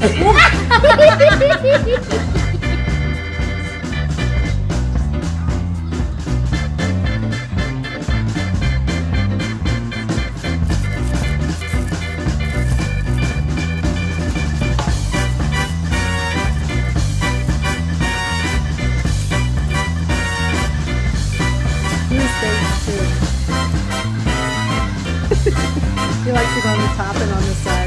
he likes it on the top and on the sides.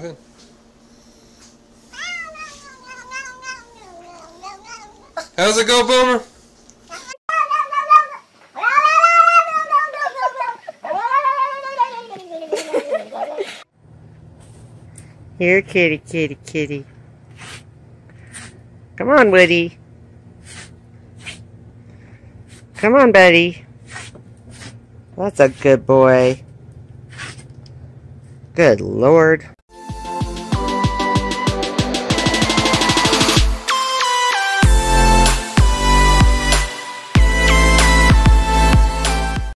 Ahead. How's it go, Boomer? Here, kitty, kitty, kitty. Come on, Woody. Come on, buddy. That's a good boy. Good Lord.